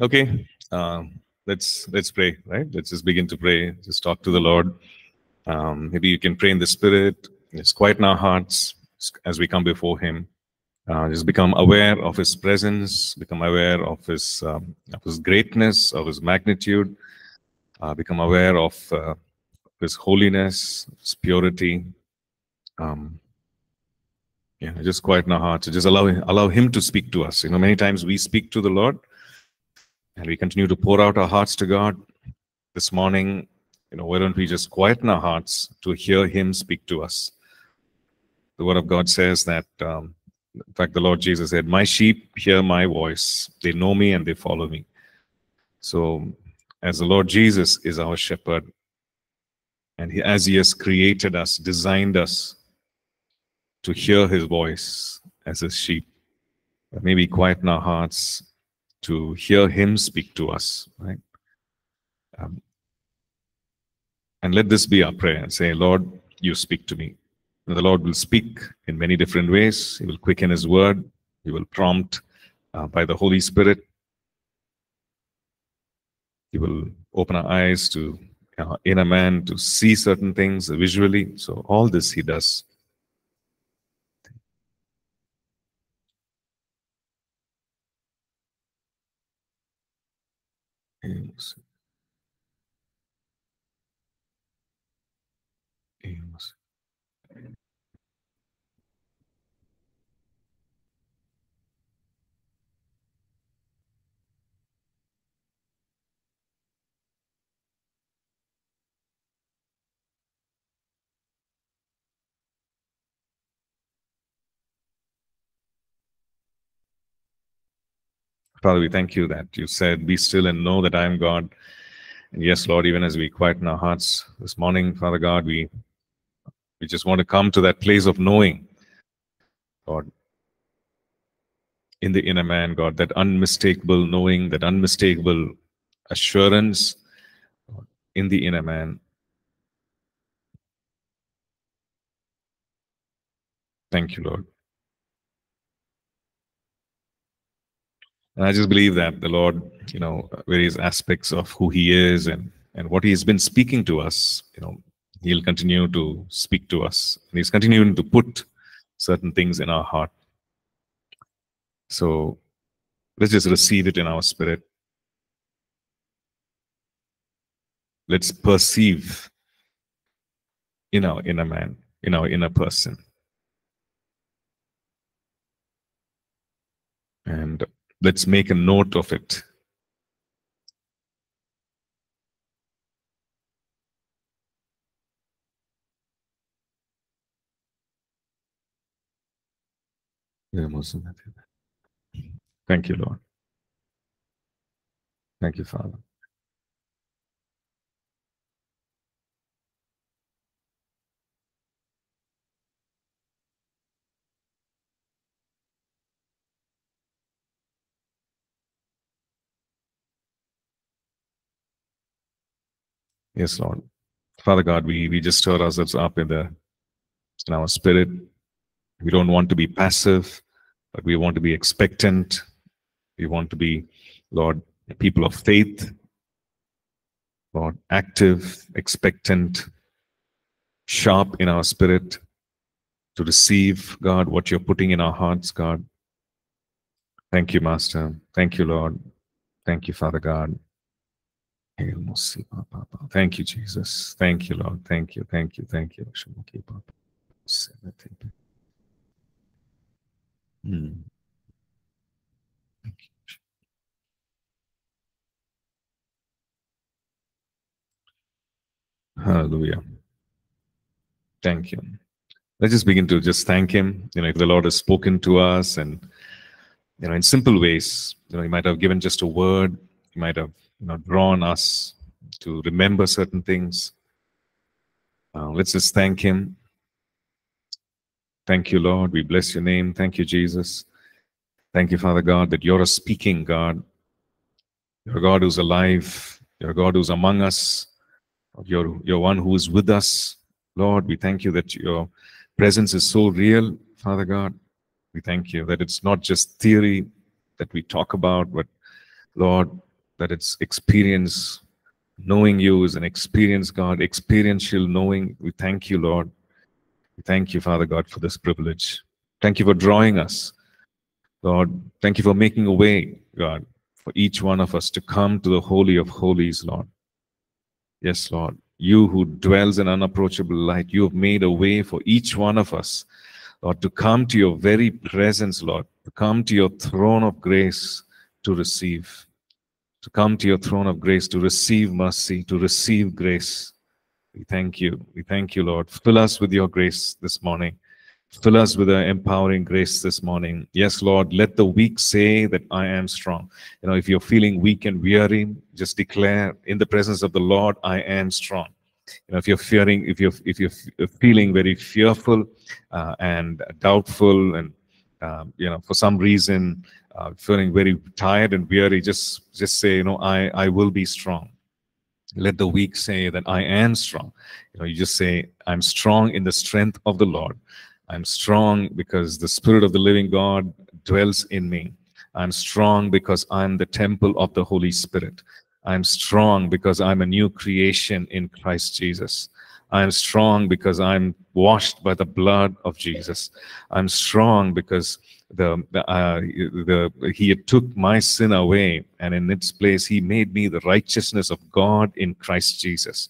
Okay. Um, let's let's pray. Right. Let's just begin to pray. Just talk to the Lord. Um, maybe you can pray in the Spirit. Just quieten our hearts as we come before Him. Uh, just become aware of His presence. Become aware of His um, of His greatness, of His magnitude. Uh, become aware of uh, His holiness, His purity. Um, yeah, just quieten our hearts. Just allow allow Him to speak to us. You know, many times we speak to the Lord, and we continue to pour out our hearts to God. This morning, you know, why don't we just quieten our hearts to hear Him speak to us? The Word of God says that, um, in fact, the Lord Jesus said, "My sheep hear my voice; they know me and they follow me." So, as the Lord Jesus is our shepherd, and he, as He has created us, designed us to hear His voice as His sheep, maybe quieten our hearts to hear Him speak to us, right? Um, and let this be our prayer and say, Lord, you speak to me. And the Lord will speak in many different ways. He will quicken His word, He will prompt uh, by the Holy Spirit. He will open our eyes to uh, inner man to see certain things visually. So, all this He does. Amos. Amos. Father, we thank you that you said, Be still and know that I am God. And yes, Lord, even as we quieten our hearts this morning, Father God, we we just want to come to that place of knowing, God, in the inner man, God, that unmistakable knowing, that unmistakable assurance in the inner man. Thank you, Lord. And I just believe that the Lord, you know, various aspects of who He is and and what He has been speaking to us, you know, He'll continue to speak to us. And He's continuing to put certain things in our heart. So let's just receive it in our spirit. Let's perceive you know in our inner man, in our inner person. And let's make a note of it. Thank you, Lord. Thank you, Father. Yes, Lord. Father God, we, we just stir ourselves up in the in our spirit. We don't want to be passive, but we want to be expectant. We want to be, Lord, people of faith, Lord, active, expectant, sharp in our spirit to receive, God, what you're putting in our hearts, God. Thank you, Master. Thank you, Lord. Thank you, Father God. Thank you, Jesus. Thank you, Lord. Thank you, thank you, thank you. Thank you. Hallelujah. Thank you. Let's just begin to just thank Him. You know, if the Lord has spoken to us and, you know, in simple ways, you know, He might have given just a word, He might have, you know, drawn us to remember certain things. Uh, let's just thank Him. Thank you, Lord. We bless your name. Thank you, Jesus. Thank you, Father God, that you're a speaking God. You're a God who's alive. You're a God who's among us. You're, you're one who is with us. Lord, we thank you that your presence is so real, Father God. We thank you that it's not just theory that we talk about, but Lord, that it's experience. Knowing you is an experience, God, experiential knowing. We thank you, Lord. We thank you, Father God, for this privilege. Thank you for drawing us. Lord, thank you for making a way, God, for each one of us to come to the Holy of Holies, Lord. Yes, Lord. You who dwells in unapproachable light, you have made a way for each one of us, Lord, to come to your very presence, Lord, to come to your throne of grace to receive to come to your throne of grace, to receive mercy, to receive grace. We thank you. We thank you, Lord. Fill us with your grace this morning. Fill us with an empowering grace this morning. Yes, Lord, let the weak say that I am strong. You know, if you're feeling weak and weary, just declare in the presence of the Lord, I am strong. You know, if you're fearing, if you're if you're feeling very fearful uh, and doubtful, and um, you know, for some reason uh, feeling very tired and weary, just just say, you know, I I will be strong. Let the weak say that I am strong. You know, you just say, I'm strong in the strength of the Lord. I'm strong because the Spirit of the living God dwells in me. I'm strong because I'm the temple of the Holy Spirit. I'm strong because I'm a new creation in Christ Jesus. I'm strong because I'm washed by the blood of Jesus. I'm strong because the, the, uh, the he took my sin away and in its place he made me the righteousness of God in Christ Jesus.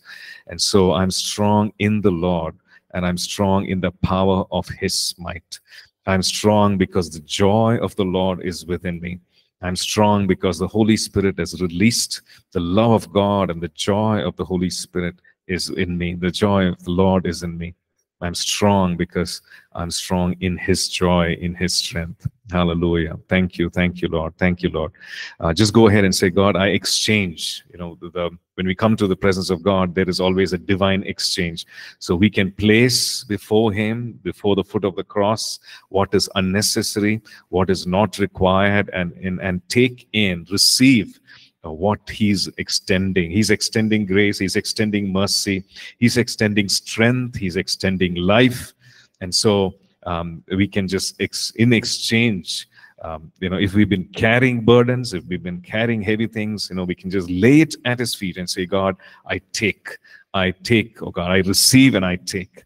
And so I'm strong in the Lord and I'm strong in the power of his might. I'm strong because the joy of the Lord is within me. I'm strong because the Holy Spirit has released the love of God and the joy of the Holy Spirit is in me. The joy of the Lord is in me. I'm strong because I'm strong in His joy, in His strength. Hallelujah. Thank you. Thank you, Lord. Thank you, Lord. Uh, just go ahead and say, God, I exchange. You know, the, the, when we come to the presence of God, there is always a divine exchange. So we can place before Him, before the foot of the cross, what is unnecessary, what is not required, and, and, and take in, receive what he's extending. He's extending grace, he's extending mercy, he's extending strength, he's extending life. And so um, we can just, ex in exchange, um, you know, if we've been carrying burdens, if we've been carrying heavy things, you know, we can just lay it at his feet and say, God, I take, I take, oh God, I receive and I take.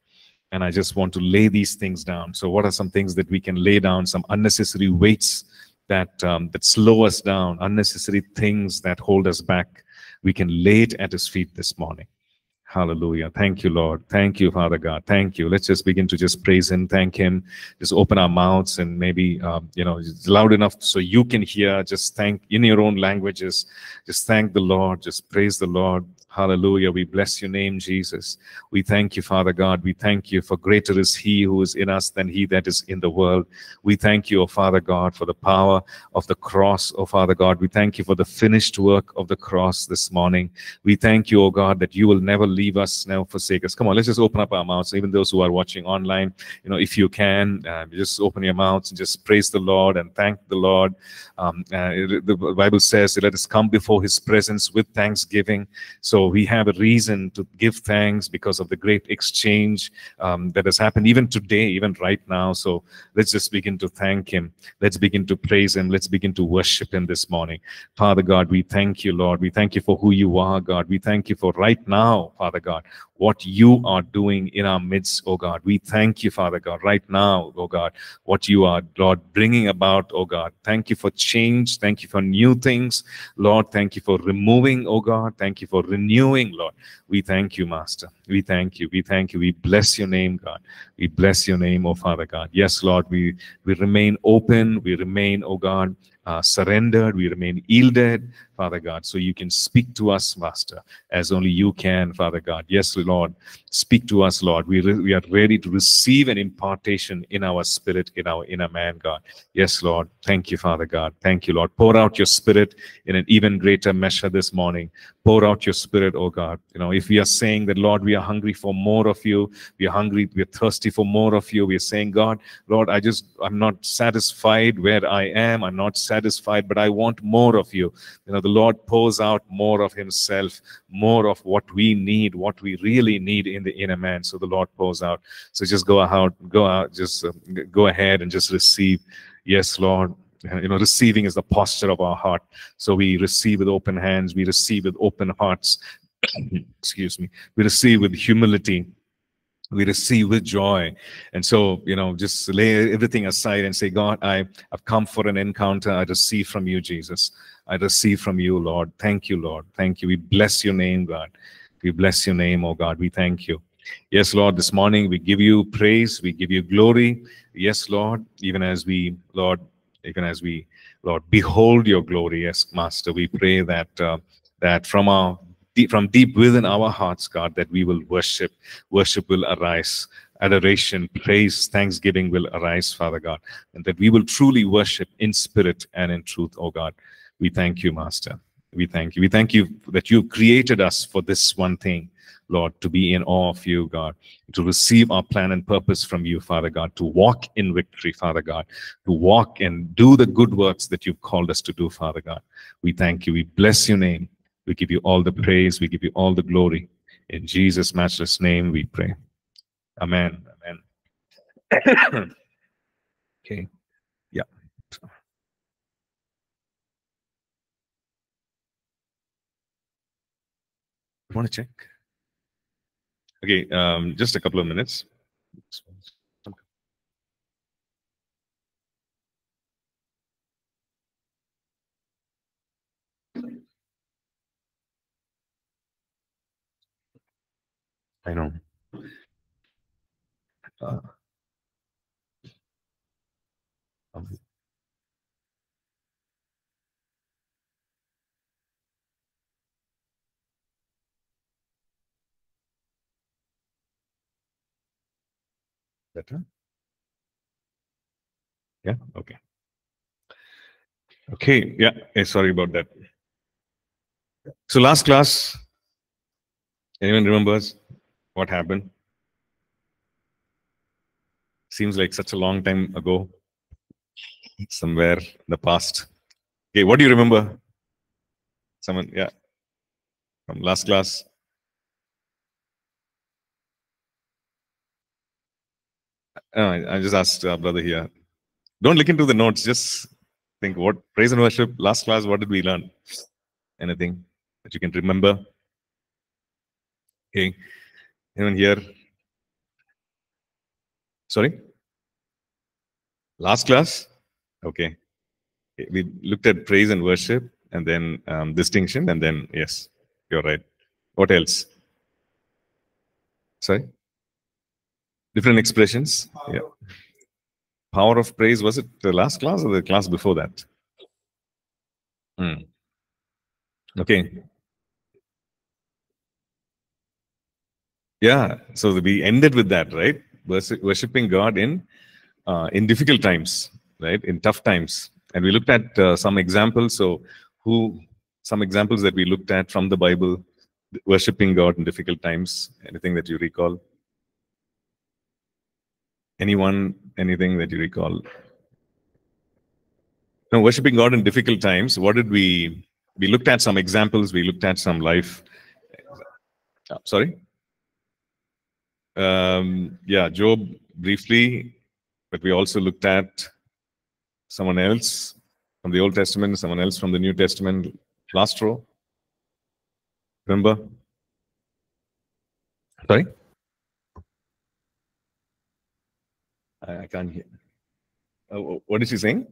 And I just want to lay these things down. So, what are some things that we can lay down? Some unnecessary weights that um, that slow us down, unnecessary things that hold us back, we can lay it at His feet this morning. Hallelujah. Thank you, Lord. Thank you, Father God. Thank you. Let's just begin to just praise Him, thank Him. Just open our mouths and maybe, um, you know, loud enough so you can hear. Just thank in your own languages. Just thank the Lord. Just praise the Lord. Hallelujah. We bless your name, Jesus. We thank you, Father God. We thank you for greater is he who is in us than he that is in the world. We thank you, O Father God, for the power of the cross, O Father God. We thank you for the finished work of the cross this morning. We thank you, O God, that you will never leave us, never forsake us. Come on, let's just open up our mouths. Even those who are watching online, you know, if you can, uh, just open your mouths and just praise the Lord and thank the Lord. Um, uh, the Bible says, let us come before his presence with thanksgiving. So we have a reason to give thanks because of the great exchange um, that has happened even today, even right now. So let's just begin to thank Him. Let's begin to praise Him. Let's begin to worship Him this morning. Father God, we thank you, Lord. We thank you for who you are, God. We thank you for right now, Father God, what you are doing in our midst, oh God. We thank you, Father God, right now, oh God, what you are, Lord, bringing about, oh God. Thank you for change. Thank you for new things. Lord, thank you for removing, oh God. Thank you for renewing, Lord. We thank you, Master. We thank you. We thank you. We bless your name, God. We bless your name, oh Father God. Yes, Lord, we, we remain open. We remain, oh God, uh, surrendered. We remain yielded. Father God, so you can speak to us, Master, as only you can, Father God. Yes, Lord, speak to us, Lord. We, we are ready to receive an impartation in our spirit, in our inner man, God. Yes, Lord. Thank you, Father God. Thank you, Lord. Pour out your spirit in an even greater measure this morning. Pour out your spirit, oh God. You know, if we are saying that, Lord, we are hungry for more of you, we are hungry, we are thirsty for more of you. We are saying, God, Lord, I just, I'm not satisfied where I am. I'm not satisfied, but I want more of you. You know, the Lord pours out more of Himself, more of what we need, what we really need in the inner man. So the Lord pours out. So just go out, go out, just uh, go ahead and just receive. Yes, Lord. you know, receiving is the posture of our heart. So we receive with open hands, we receive with open hearts. Excuse me. We receive with humility we receive with joy. And so, you know, just lay everything aside and say, God, I, I've come for an encounter. I receive from you, Jesus. I receive from you, Lord. Thank you, Lord. Thank you. We bless your name, God. We bless your name, oh God. We thank you. Yes, Lord, this morning we give you praise. We give you glory. Yes, Lord, even as we, Lord, even as we, Lord, behold your glory. Yes, Master, we pray that, uh, that from our deep, from deep within our hearts, God, that we will worship. Worship will arise. Adoration, praise, thanksgiving will arise, Father God, and that we will truly worship in spirit and in truth, oh God. We thank you, Master. We thank you. We thank you that you created us for this one thing, Lord, to be in awe of you, God, to receive our plan and purpose from you, Father God, to walk in victory, Father God, to walk and do the good works that you've called us to do, Father God. We thank you. We bless your name. We give you all the praise. We give you all the glory. In Jesus' matchless name we pray. Amen. Amen. okay. Yeah. Want to check? Okay, um, just a couple of minutes. I know. Uh, um, better? Yeah, okay. Okay, yeah, eh, sorry about that. So last class, anyone remembers? What happened? Seems like such a long time ago, somewhere in the past. Okay, what do you remember? Someone, yeah, from last class. Oh, I, I just asked our brother here. Don't look into the notes. Just think what praise and worship. Last class, what did we learn? Anything that you can remember? Okay. Even here. Sorry? Last class? Okay. We looked at praise and worship and then um, distinction and then, yes, you're right. What else? Sorry? Different expressions? Yeah. Power of praise, was it the last class or the class before that? Hmm. Okay. Yeah, so we ended with that, right? Worshipping God in uh, in difficult times, right? In tough times, and we looked at uh, some examples. So, who some examples that we looked at from the Bible, worshipping God in difficult times. Anything that you recall? Anyone? Anything that you recall? No, worshipping God in difficult times. What did we? We looked at some examples. We looked at some life. Uh, sorry. Um, yeah, Job briefly, but we also looked at someone else from the Old Testament, someone else from the New Testament, last row. Remember? Sorry? I, I can't hear. Uh, what is he saying?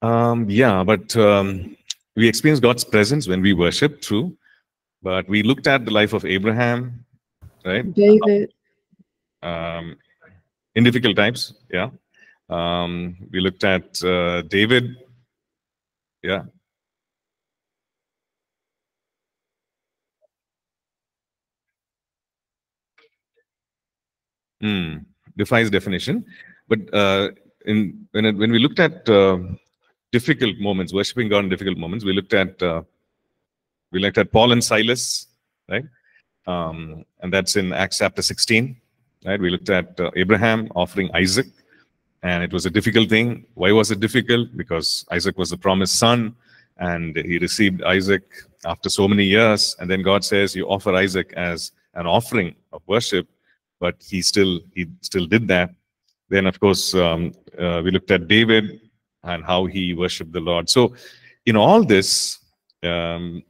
Um, yeah, but um, we experience God's presence when we worship, true. But we looked at the life of Abraham, right? David. Um, in difficult times, yeah. Um, we looked at uh, David, yeah. Hmm. Defies definition, but uh, in when it, when we looked at uh, difficult moments, worshiping God in difficult moments, we looked at uh, we looked at Paul and Silas, right? Um, and that's in Acts chapter 16, right? We looked at uh, Abraham offering Isaac, and it was a difficult thing. Why was it difficult? Because Isaac was the promised son, and he received Isaac after so many years. And then God says, "You offer Isaac as an offering of worship," but he still he still did that. Then, of course, um, uh, we looked at David and how he worshipped the Lord. So, in all this, um,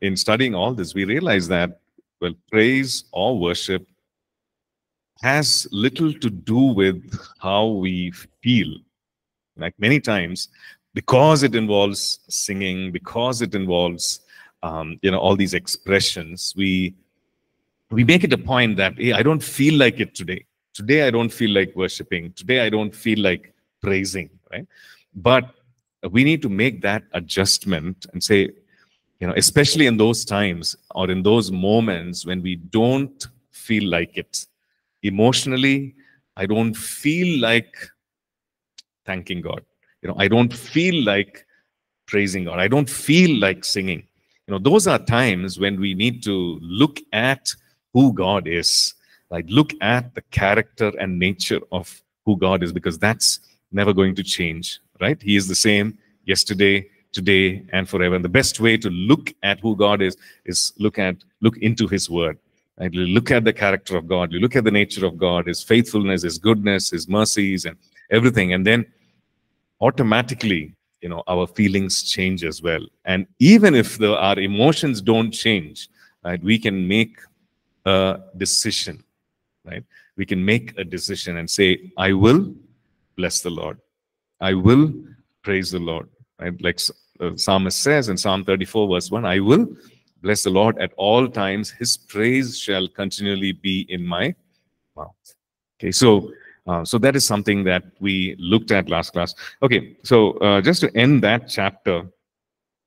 in studying all this, we realize that well, praise or worship has little to do with how we feel. Like many times, because it involves singing, because it involves um, you know all these expressions, we we make it a point that hey, I don't feel like it today. Today I don't feel like worshiping. Today I don't feel like praising. Right, but we need to make that adjustment and say, you know, especially in those times or in those moments when we don't feel like it emotionally, I don't feel like thanking God. You know, I don't feel like praising God. I don't feel like singing. You know, those are times when we need to look at who God is, like look at the character and nature of who God is, because that's never going to change, right? He is the same yesterday, today, and forever. And the best way to look at who God is is look at look into His Word. Right? You look at the character of God, you look at the nature of God, His faithfulness, His goodness, His mercies, and everything, and then automatically, you know, our feelings change as well. And even if the, our emotions don't change, right, we can make a decision, right? We can make a decision and say, I will bless the Lord. I will praise the Lord. Right? Like the psalmist says in Psalm 34, verse 1, I will bless the Lord at all times. His praise shall continually be in my mouth. Okay, so uh, so that is something that we looked at last class. Okay, so uh, just to end that chapter,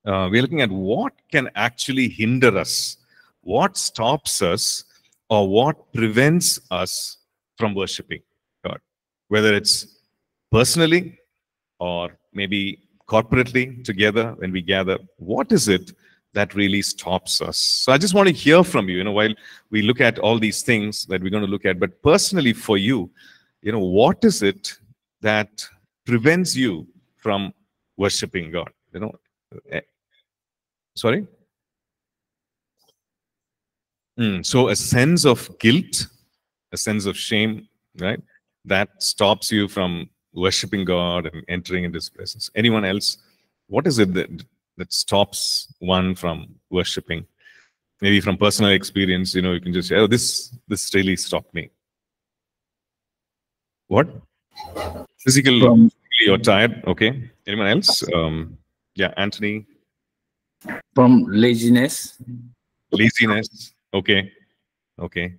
uh, we're looking at what can actually hinder us, what stops us, or what prevents us from worshiping God, whether it's personally or maybe corporately together when we gather. What is it that really stops us? So I just want to hear from you, you know, while we look at all these things that we're going to look at, but personally for you, you know, what is it that prevents you from worshiping God? You know, eh, sorry? Mm, so a sense of guilt, a sense of shame, right? That stops you from worshiping God and entering into His presence. Anyone else? What is it that, that stops one from worshiping? Maybe from personal experience, you know, you can just say, oh, this, this really stopped me. What? Physical, you're tired. Okay. Anyone else? Um, yeah, Anthony. From laziness. Laziness. Okay. Okay.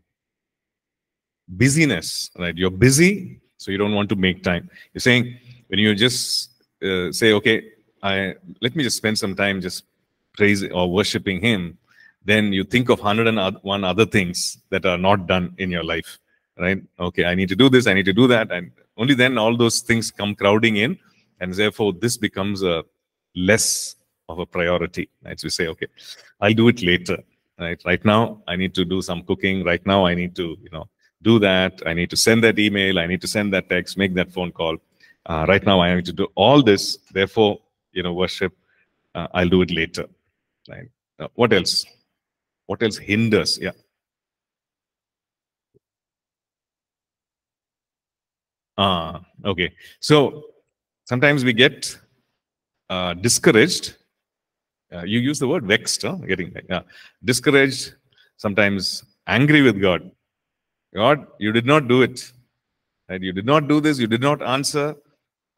Busyness, right? You're busy, so you don't want to make time. You're saying when you just uh, say, okay, I let me just spend some time just praising or worshiping Him, then you think of hundred and one other things that are not done in your life right? Okay, I need to do this, I need to do that. And only then all those things come crowding in. And therefore, this becomes a less of a priority. Right? So we say, okay, I'll do it later. Right? Right now, I need to do some cooking. Right now, I need to, you know, do that. I need to send that email. I need to send that text, make that phone call. Uh, right now, I need to do all this. Therefore, you know, worship, uh, I'll do it later. Right? Uh, what else? What else hinders? Yeah. Ah, okay. So sometimes we get uh, discouraged. Uh, you use the word vexed, huh? getting discouraged, sometimes angry with God. God, you did not do it. Right? You did not do this. You did not answer.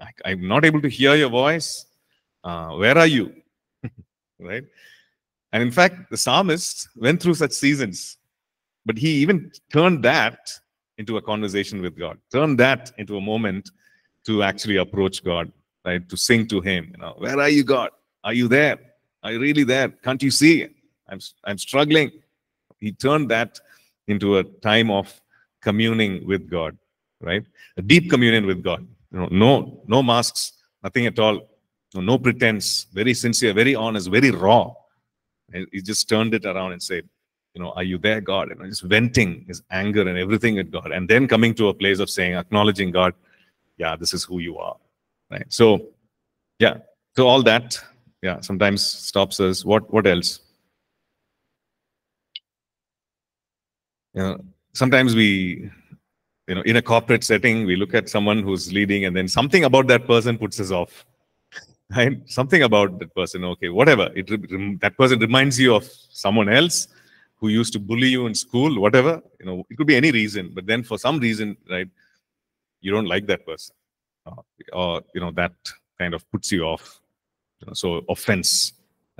I, am not able to hear your voice. Uh, where are you? right? And in fact, the psalmist went through such seasons, but he even turned that into a conversation with God. Turn that into a moment to actually approach God, right? To sing to Him. You know, where are you, God? Are you there? Are you really there? Can't you see? I'm I'm struggling. He turned that into a time of communing with God, right? A deep communion with God. You know, no no masks, nothing at all. No, no pretense. Very sincere, very honest, very raw. he just turned it around and said, you know, are you there, God? And just venting his anger and everything at God, and then coming to a place of saying, acknowledging God, yeah, this is who you are, right? So, yeah, so all that, yeah, sometimes stops us. What what else? You know, sometimes we you know, in a corporate setting, we look at someone who's leading, and then something about that person puts us off. Right? Something about that person, okay, whatever. It that person reminds you of someone else who used to bully you in school, whatever. You know, it could be any reason, but then for some reason, right, you don't like that person, uh, or you know that kind of puts you off. You know, so offense,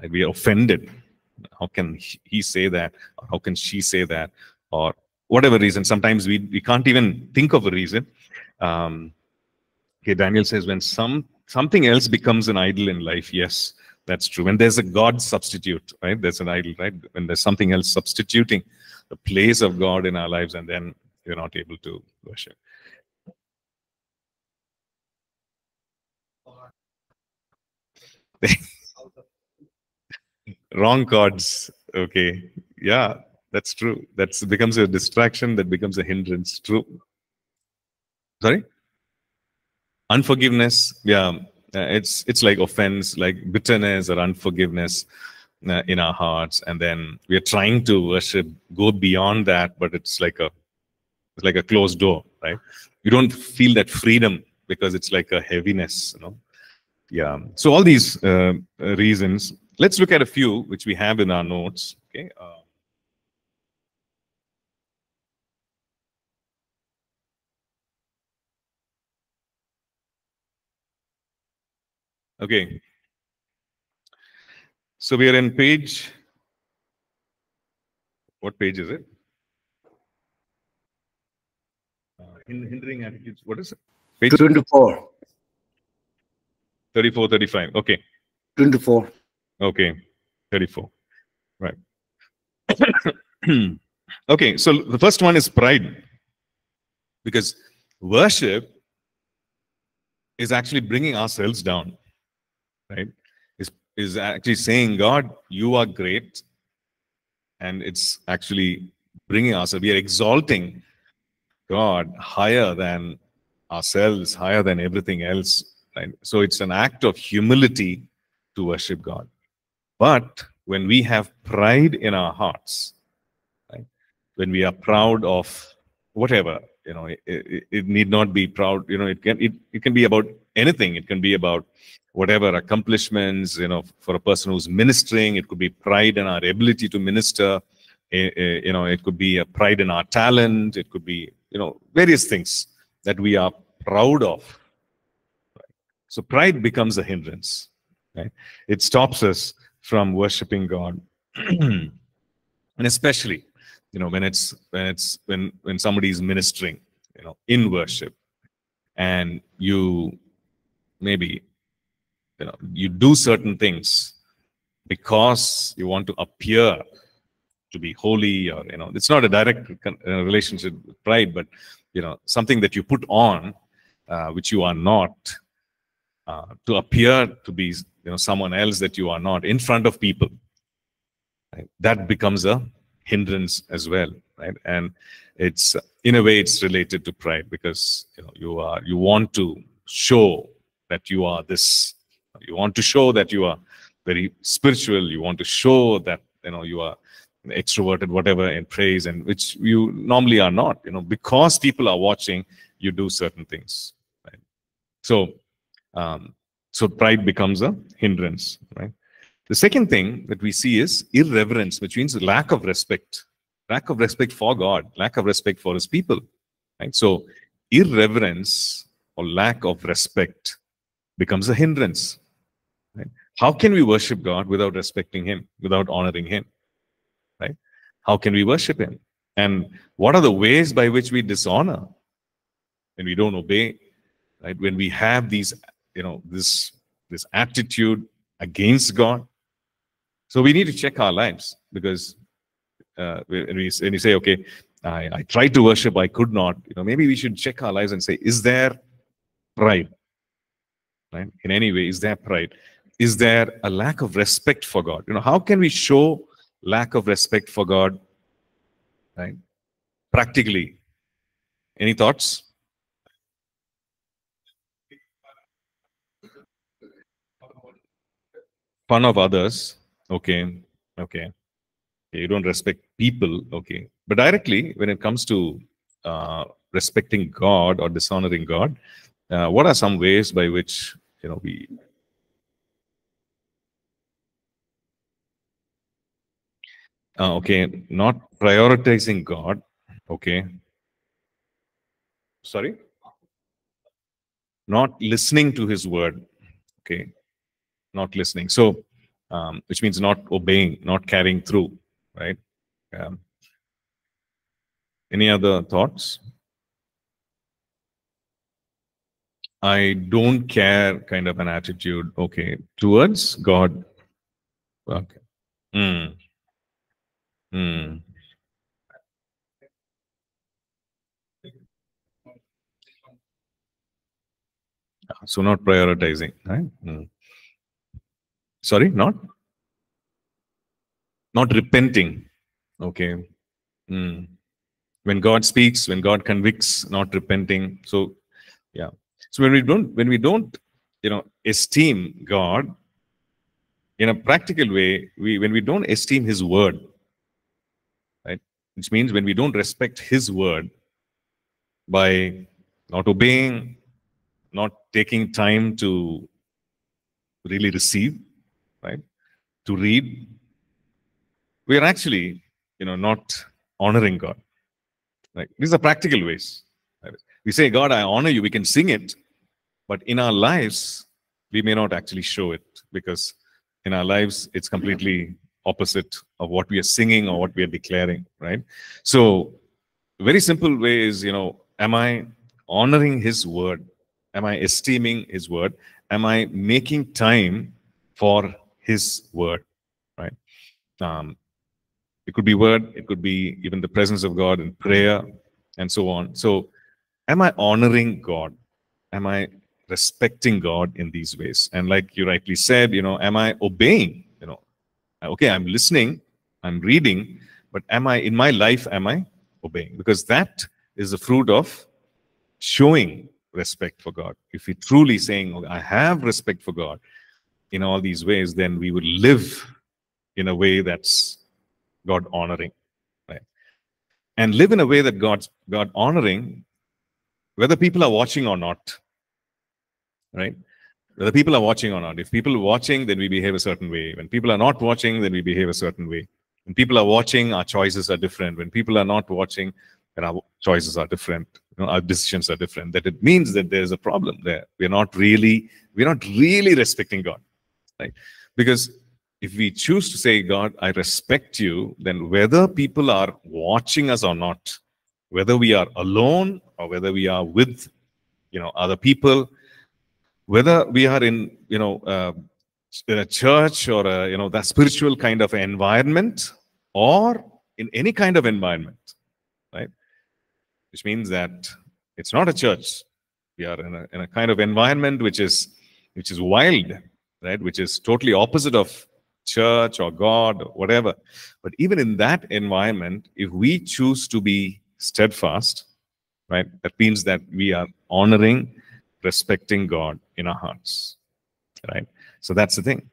right? we are offended. How can he say that? How can she say that? Or whatever reason. Sometimes we, we can't even think of a reason. Um, okay, Daniel says when some something else becomes an idol in life, yes, that's true. When there's a God substitute, right? There's an idol, right? When there's something else substituting the place of God in our lives, and then you're not able to worship. Wrong chords. Okay. Yeah, that's true. That becomes a distraction, that becomes a hindrance. True. Sorry? Unforgiveness. Yeah. Uh, it's it's like offense, like bitterness or unforgiveness uh, in our hearts, and then we are trying to worship, go beyond that, but it's like a it's like a closed door, right? You don't feel that freedom because it's like a heaviness, you know. Yeah. So all these uh, reasons. Let's look at a few which we have in our notes. Okay. Uh, Okay. So we are in page, what page is it? Uh, hindering attitudes, what is it? Page 24. 34, 35, okay. 24. Okay, 34, right. okay, so the first one is pride. Because worship is actually bringing ourselves down right? Is is actually saying god you are great and it's actually bringing us we are exalting god higher than ourselves higher than everything else right? So it's an act of humility to worship god. But when we have pride in our hearts right when we are proud of whatever you know it, it, it need not be proud you know it can it, it can be about anything. It can be about whatever accomplishments, you know, for a person who's ministering, it could be pride in our ability to minister. Eh, eh, you know, it could be a pride in our talent. It could be, you know, various things that we are proud of. So pride becomes a hindrance. Right? It stops us from worshiping God, and especially, you know, when it's when it's when when somebody is ministering, you know, in worship, and you maybe you know you do certain things because you want to appear to be holy or you know it's not a direct uh, relationship with pride but you know something that you put on uh, which you are not uh, to appear to be you know someone else that you are not in front of people right? that becomes a hindrance as well right and it's in a way it's related to pride because you know you are you want to show that you are this you want to show that you are very spiritual. You want to show that you know you are extroverted, whatever, in praise, and which you normally are not. You know, because people are watching, you do certain things. Right? So, um, so pride becomes a hindrance. Right. The second thing that we see is irreverence, which means lack of respect, lack of respect for God, lack of respect for His people. Right. So, irreverence or lack of respect becomes a hindrance. How can we worship God without respecting Him, without honoring Him? Right? How can we worship Him? And what are the ways by which we dishonor when we don't obey? Right? When we have these, you know, this this attitude against God. So we need to check our lives because uh, when, we, say, okay, I, I tried to worship, I could not. You know, maybe we should check our lives and say, is there pride? Right? In any way, is there pride? Is there a lack of respect for God? You know, how can we show lack of respect for God? Right? Practically. Any thoughts? Fun of others. Okay. Okay. You don't respect people. Okay. But directly, when it comes to uh, respecting God or dishonoring God, uh, what are some ways by which you know we uh, okay. Not prioritizing God. Okay. Sorry? Not listening to his word. Okay. Not listening. So um, which means not obeying not carrying through right? Um, any other thoughts? I don't care kind of an attitude okay towards god. Okay. Hmm. Hmm. so not prioritizing right Hmm. sorry not not repenting okay Hmm. when god speaks when god convicts not repenting so yeah so when we don't when we don't you know esteem god in a practical way we when we don't esteem his word which means when we don't respect his word by not obeying not taking time to really receive right to read we are actually you know not honoring god right? These are practical ways. We say god i honor you. We can sing it but in our lives we may not actually show it because in our lives it's completely opposite of what we are singing or what we are declaring right? So very simple way is you know am i honoring his word? Am i esteeming his word? Am i making time for his word right? Um, it could be word it could be even the presence of god in prayer and so on. So am i honoring god? Am i respecting god in these ways? And like you rightly said you know am i obeying okay i'm listening i'm reading but am i in my life am i obeying? Because that is the fruit of showing respect for god. If we truly saying "Okay, i have respect for god in all these ways then we would live in a way that's god honoring right? And live in a way that god's god honoring whether people are watching or not right whether people are watching or not. If people are watching then we behave a certain way. When people are not watching then we behave a certain way. When people are watching our choices are different. When people are not watching then our choices are different. You know, our decisions are different. That it means that there's a problem there. We're not really we're not really respecting god right? Because if we choose to say god i respect you then whether people are watching us or not whether we are alone or whether we are with you know other people whether we are in you know uh, in a church or a you know that spiritual kind of environment or in any kind of environment right? Which means that it's not a church. We are in a, in a kind of environment which is which is wild right? Which is totally opposite of church or god or whatever. But even in that environment if we choose to be steadfast right that means that we are honoring respecting god in our hearts right? So that's the thing.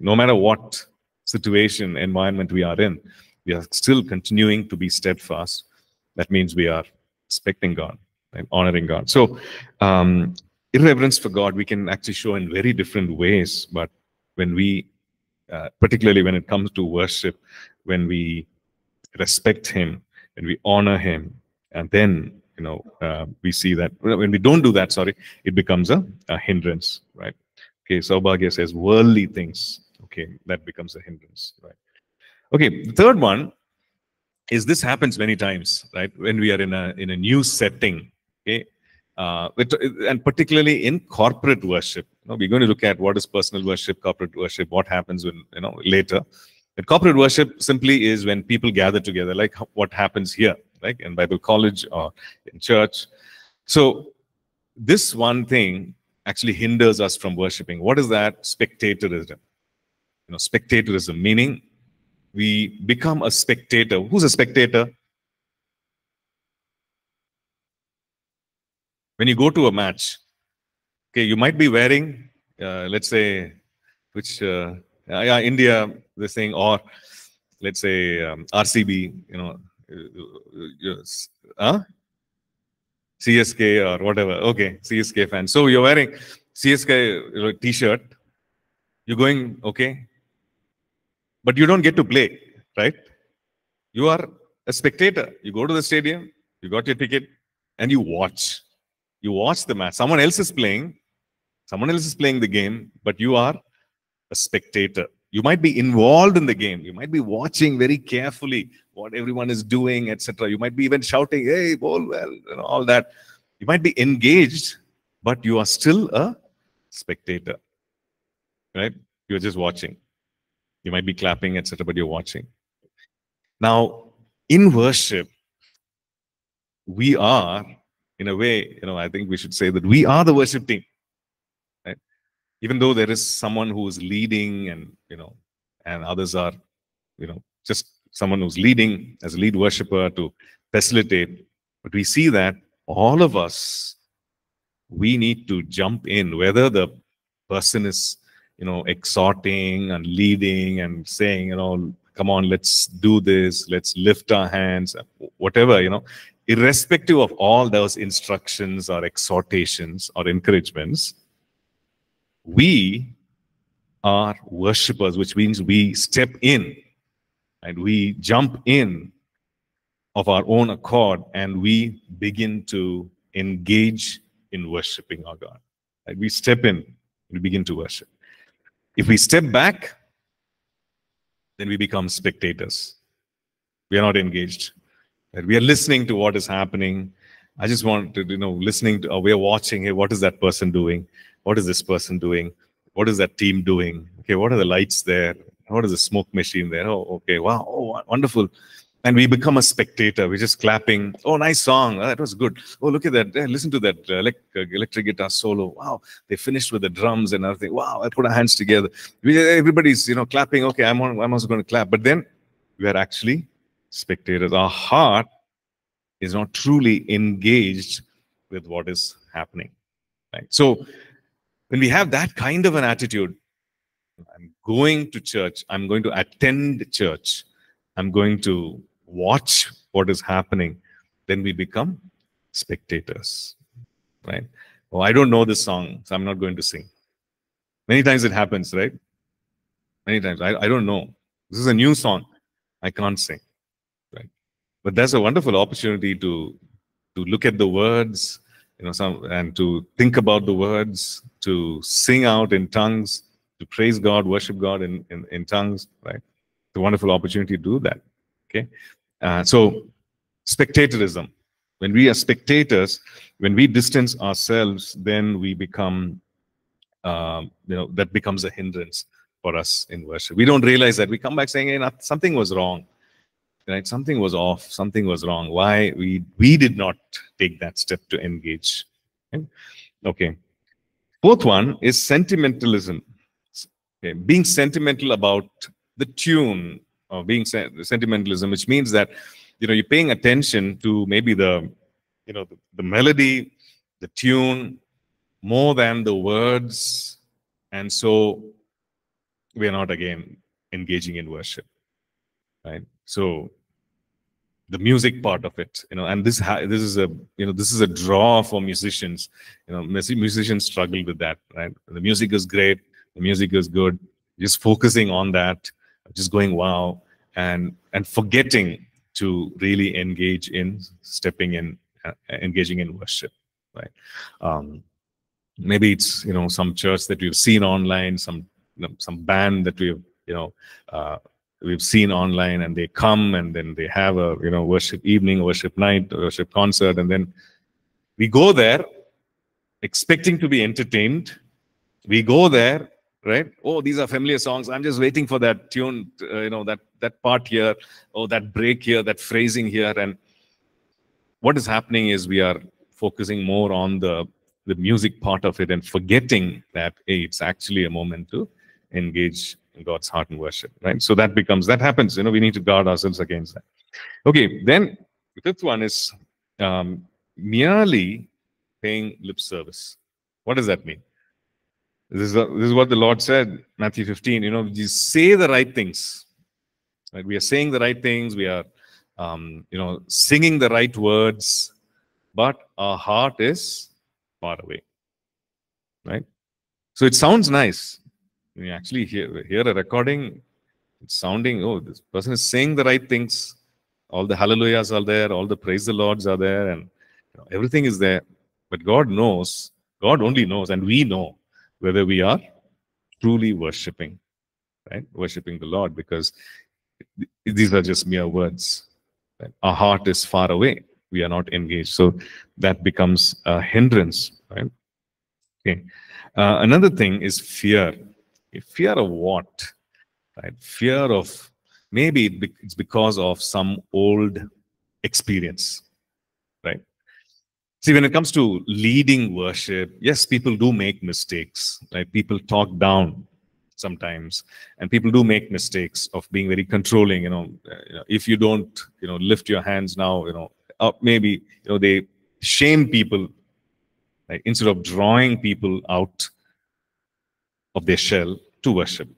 No matter what situation environment we are in we are still continuing to be steadfast. That means we are respecting god and honoring god. So um irreverence for god we can actually show in very different ways but when we uh, particularly when it comes to worship when we respect him when we honor him and then you know uh, we see that when we don't do that sorry it becomes a, a hindrance right? Okay Saubhagya says worldly things okay that becomes a hindrance right? Okay the third one is this happens many times right? When we are in a in a new setting okay? Uh, and particularly in corporate worship you know, we're going to look at what is personal worship corporate worship what happens when you know later. But corporate worship simply is when people gather together like what happens here like in bible college or in church. So this one thing actually hinders us from worshiping. What is that? Spectatorism. You know spectatorism meaning we become a spectator. Who's a spectator? When you go to a match okay you might be wearing uh, let's say which uh, yeah india they're saying or let's say um, rcb you know. Uh, uh, uh, huh? CSK or whatever. Okay, CSK fan. So you're wearing CSK t-shirt. You're going okay, but you don't get to play, right? You are a spectator. You go to the stadium, you got your ticket, and you watch. You watch the match. Someone else is playing. Someone else is playing the game, but you are a spectator. You might be involved in the game. You might be watching very carefully what everyone is doing, etc. You might be even shouting, "Hey, ball well," and all that. You might be engaged, but you are still a spectator, right? You're just watching. You might be clapping, etc., but you're watching. Now, in worship, we are, in a way, you know, I think we should say that we are the worship team. Right? Even though there is someone who is leading and, you know, and others are, you know, just someone who's leading as a lead worshiper to facilitate. But we see that all of us, we need to jump in, whether the person is, you know, exhorting and leading and saying, you know, come on, let's do this, let's lift our hands, whatever, you know, irrespective of all those instructions or exhortations or encouragements, we are worshippers, which means we step in and we jump in of our own accord and we begin to engage in worshiping our God. We step in, we begin to worship. If we step back, then we become spectators. We are not engaged. We are listening to what is happening. I just want to, you know, listening to, uh, we are watching, hey, what is that person doing? What is this person doing? What is that team doing? Okay, what are the lights there? What is a smoke machine there? Oh, okay, wow, oh, wonderful. And we become a spectator. We're just clapping. Oh, nice song. Oh, that was good. Oh, look at that. listen to that uh, electric guitar solo. Wow. They finished with the drums and everything. Wow. I put our hands together. We, everybody's, you know, clapping. Okay, I'm, on, I'm also going to clap. But then we are actually spectators. Our heart is not truly engaged with what is happening. Right? So when we have that kind of an attitude, I'm going to church, I'm going to attend church, I'm going to watch what is happening, then we become spectators, right? Oh, I don't know this song, so I'm not going to sing. Many times it happens, right? Many times. I, I don't know. This is a new song. I can't sing, right? But that's a wonderful opportunity to to look at the words, you know, some and to think about the words, to sing out in tongues, to praise God, worship God in, in, in tongues, right? It's a wonderful opportunity to do that. Okay. Uh, so spectatorism. When we are spectators, when we distance ourselves, then we become, um, you know, that becomes a hindrance for us in worship. We don't realize that. We come back saying, hey, something was wrong. Right? Something was off. Something was wrong. Why we we did not take that step to engage. Okay. Fourth one is sentimentalism. Being sentimental about the tune or being sentimentalism, which means that you know you're paying attention to maybe the you know the, the melody, the tune, more than the words, and so we are not again engaging in worship, right? So the music part of it you know and this this is a you know this is a draw for musicians. You know musicians struggle with that right? The music is great the music is good. Just focusing on that just going wow and and forgetting to really engage in stepping in uh, engaging in worship right? Um, maybe it's you know some church that we've seen online some you know, some band that we've you know uh, we've seen online and they come and then they have a you know worship evening worship night worship concert and then we go there expecting to be entertained. We go there right? Oh, these are familiar songs. I'm just waiting for that tune, uh, you know, that that part here, oh, that break here, that phrasing here. And what is happening is we are focusing more on the the music part of it and forgetting that hey, it's actually a moment to engage in God's heart and worship, right? So that becomes that happens. You know, we need to guard ourselves against that. Okay, then the fifth one is um, merely paying lip service. What does that mean? This is, this is what the Lord said, Matthew 15. You know, you say the right things. Right? We are saying the right things. We are, um, you know, singing the right words. But our heart is far away. Right? So it sounds nice. When you actually hear, hear a recording, it's sounding, oh, this person is saying the right things. All the hallelujahs are there, all the praise the Lords are there, and you know, everything is there. But God knows, God only knows, and we know whether we are truly worshiping, right? Worshiping the Lord, because these are just mere words. Right? Our heart is far away. We are not engaged. So that becomes a hindrance, right? Okay. Uh, another thing is fear. Fear of what? Right? Fear of maybe it's because of some old experience, right? See, when it comes to leading worship, yes, people do make mistakes, right? People talk down sometimes, and people do make mistakes of being very controlling. You know, uh, if you don't, you know, lift your hands now, you know, maybe you know they shame people right? instead of drawing people out of their shell to worship,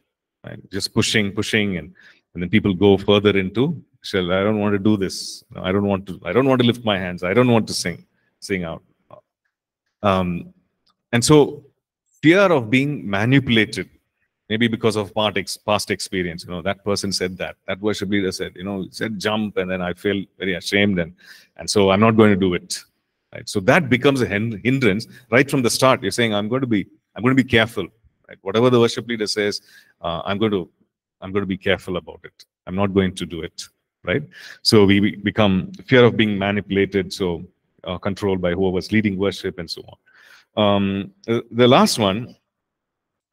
right? Just pushing, pushing, and and then people go further into shell. I don't want to do this. I don't want to. I don't want to lift my hands. I don't want to sing, sing out. Um, and so, fear of being manipulated, maybe because of past experience. You know, that person said that. That worship leader said, you know, said jump, and then I feel very ashamed, and and so I'm not going to do it. Right. So that becomes a hindrance right from the start. You're saying I'm going to be I'm going to be careful. Right? Whatever the worship leader says, uh, I'm going to I'm going to be careful about it. I'm not going to do it. Right. So we become fear of being manipulated, so uh, controlled by whoever's leading worship and so on. Um, the last one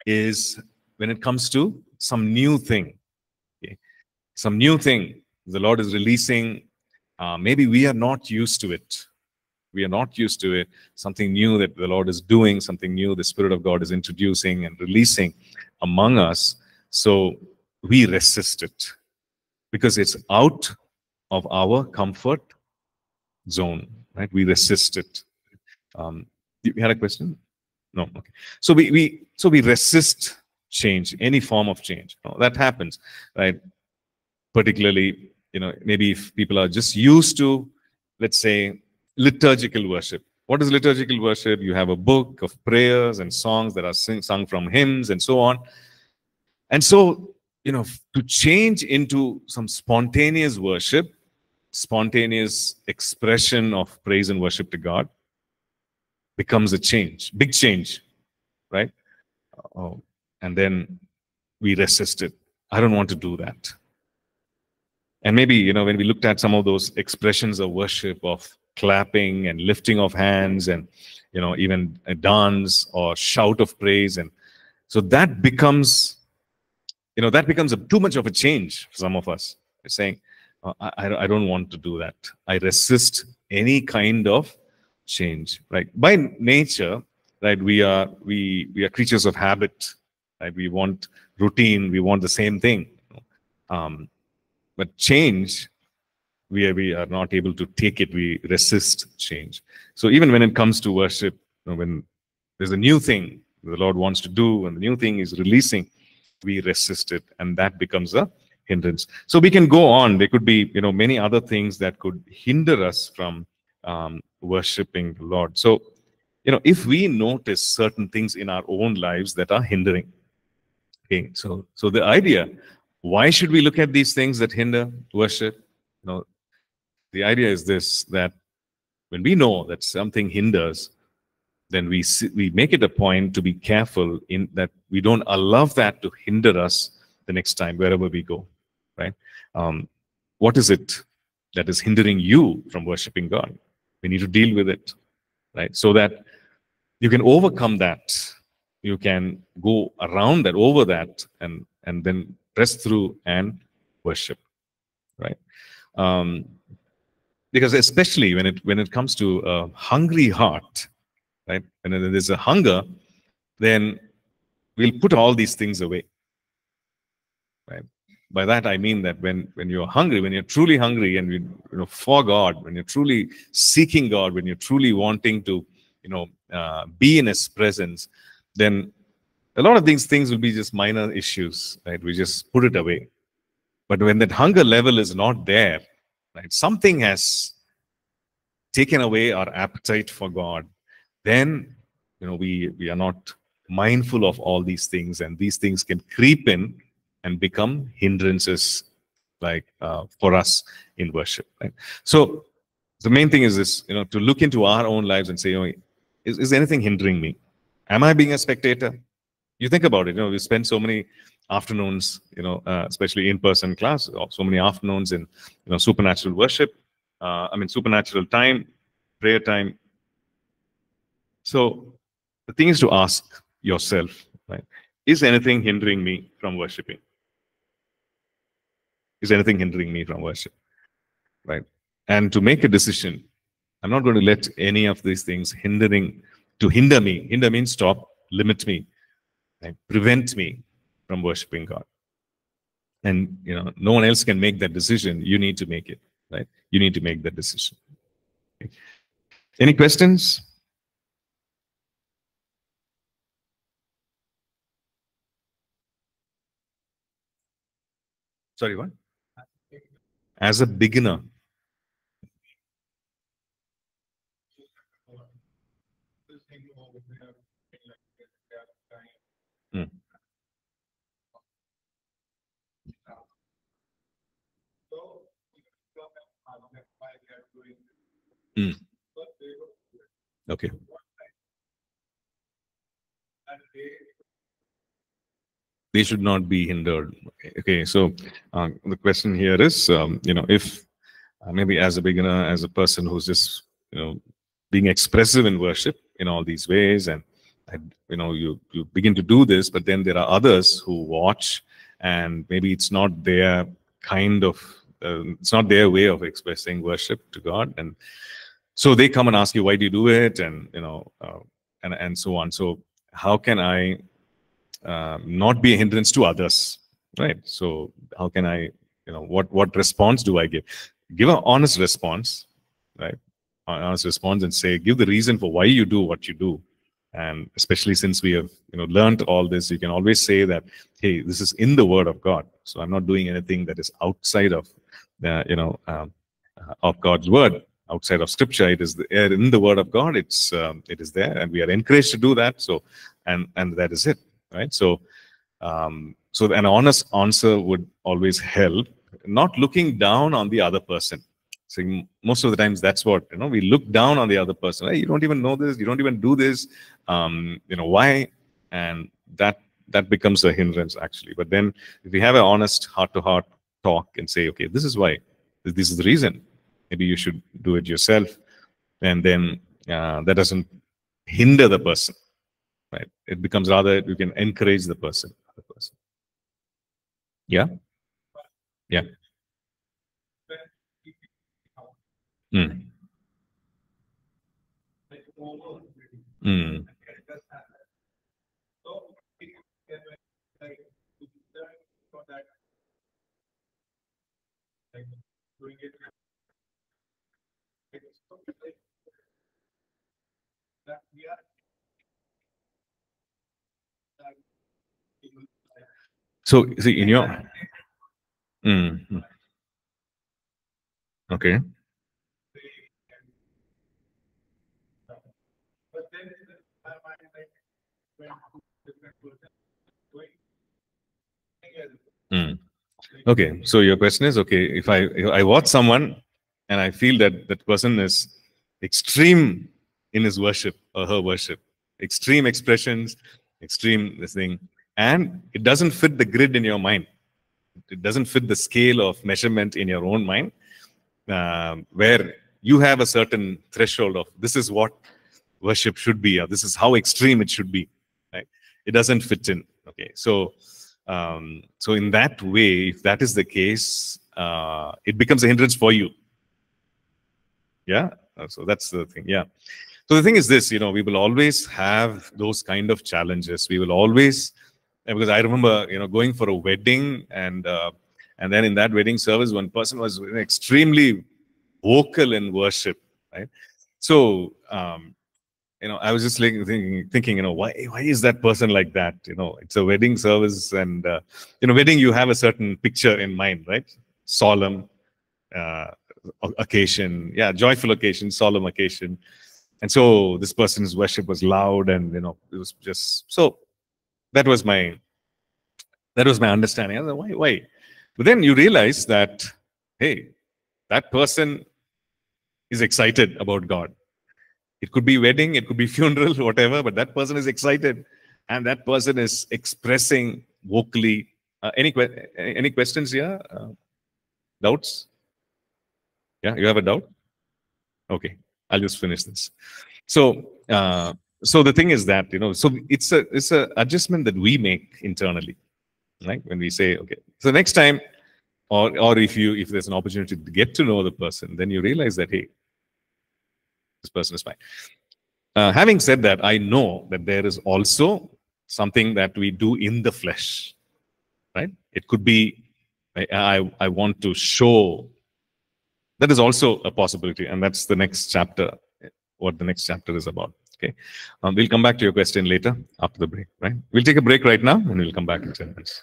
is when it comes to some new thing. Okay? Some new thing the Lord is releasing. Uh, maybe we are not used to it we are not used to it, something new that the Lord is doing, something new the Spirit of God is introducing and releasing among us. So we resist it because it's out of our comfort zone, right? We resist it. Um, you had a question? No. Okay. So we, we so we resist change, any form of change. That happens, right? Particularly, you know, maybe if people are just used to, let's say, liturgical worship. What is liturgical worship? You have a book of prayers and songs that are sing, sung from hymns and so on. And so, you know, to change into some spontaneous worship, spontaneous expression of praise and worship to God becomes a change, big change, right? Oh, and then we resist it. I don't want to do that. And maybe, you know, when we looked at some of those expressions of worship, of clapping and lifting of hands and you know even a dance or shout of praise and so that becomes you know that becomes a, too much of a change for some of us saying uh, I, I don't want to do that i resist any kind of change right by nature right we are we we are creatures of habit right we want routine we want the same thing um, but change we are, we are not able to take it. We resist change. So even when it comes to worship, you know, when there's a new thing the Lord wants to do and the new thing is releasing, we resist it, and that becomes a hindrance. So we can go on. There could be, you know, many other things that could hinder us from um, worshiping the Lord. So, you know, if we notice certain things in our own lives that are hindering, okay. So, so the idea, why should we look at these things that hinder worship? You know, the idea is this that when we know that something hinders, then we we make it a point to be careful in that we don't allow that to hinder us the next time wherever we go, right? Um, what is it that is hindering you from worshiping God? We need to deal with it, right? So that you can overcome that. You can go around that, over that, and and then press through and worship, right? Um, because especially when it when it comes to a hungry heart right when there's a hunger then we'll put all these things away right by that i mean that when when you're hungry when you're truly hungry and you, you know for god when you're truly seeking god when you're truly wanting to you know uh, be in his presence then a lot of these things will be just minor issues right we just put it away but when that hunger level is not there right? Something has taken away our appetite for God, then you know we we are not mindful of all these things, and these things can creep in and become hindrances, like uh, for us in worship. Right? So the main thing is this: you know, to look into our own lives and say, you know, is, is anything hindering me? Am I being a spectator? You think about it. You know, we spend so many afternoons, you know, uh, especially in-person class, or so many afternoons in, you know, supernatural worship. Uh, I mean, supernatural time, prayer time. So the thing is to ask yourself, right? Is anything hindering me from worshiping? Is anything hindering me from worship? Right? And to make a decision, I'm not going to let any of these things hindering to hinder me. Hinder means stop, limit me, right? prevent me from worshiping God. And you know, no one else can make that decision. You need to make it, right? You need to make that decision. Okay. Any questions? Sorry, what? As a beginner. Hmm. Okay. They should not be hindered. Okay, so uh, the question here is, um, you know, if uh, maybe as a beginner, as a person who's just, you know, being expressive in worship in all these ways, and, and you know, you you begin to do this, but then there are others who watch, and maybe it's not their kind of, uh, it's not their way of expressing worship to God, and so they come and ask you, why do you do it, and you know, uh, and and so on. So how can I uh, not be a hindrance to others right? So how can i you know what what response do i give? Give an honest response right? Honest response and say give the reason for why you do what you do. And especially since we have you know learned all this you can always say that hey this is in the word of god. So i'm not doing anything that is outside of the you know um, uh, of god's word. Outside of scripture it is in the word of god it's um, it is there and we are encouraged to do that. So and and that is it right? So, um, so an honest answer would always help. Not looking down on the other person. So most of the times that's what you know. We look down on the other person. Hey, you don't even know this. You don't even do this. Um, you know why? And that that becomes a hindrance actually. But then if we have an honest heart-to-heart talk and say, okay, this is why. This is the reason. Maybe you should do it yourself, and then uh, that doesn't hinder the person? It becomes rather you can encourage the person. The person. Yeah. Yeah. Mm. Mm. So, see, in your. Mm. Okay. Mm. Okay, so your question is okay. If I if I watch someone and I feel that that person is extreme in his worship or her worship, extreme expressions, extreme this thing, and it doesn't fit the grid in your mind. It doesn't fit the scale of measurement in your own mind, uh, where you have a certain threshold of this is what worship should be, or this is how extreme it should be. Right? It doesn't fit in. Okay, so um, so in that way, if that is the case, uh, it becomes a hindrance for you. Yeah, uh, so that's the thing. Yeah. So the thing is this, you know, we will always have those kind of challenges. We will always because I remember, you know, going for a wedding and uh, and then in that wedding service, one person was extremely vocal in worship, right? So, um, you know, I was just like thinking, thinking, you know, why why is that person like that? You know, it's a wedding service, and uh, you know, wedding you have a certain picture in mind, right? Solemn, uh, occasion, yeah, joyful occasion, solemn occasion. And so this person's worship was loud and, you know, it was just, so that was my, that was my understanding. I why, why? But then you realize that, hey, that person is excited about God. It could be wedding, it could be funeral, whatever, but that person is excited. And that person is expressing vocally. Uh, any, any questions here? Uh, doubts? Yeah, you have a doubt? Okay, I'll just finish this. So, uh, so the thing is that you know, so it's a it's a adjustment that we make internally, right? When we say, okay, so next time, or or if you if there's an opportunity to get to know the person, then you realize that hey, this person is fine. Uh, having said that, I know that there is also something that we do in the flesh, right? It could be I I, I want to show. That is also a possibility, and that's the next chapter. What the next chapter is about. Okay, um, we'll come back to your question later after the break. Right? We'll take a break right now, and we'll come back in ten minutes.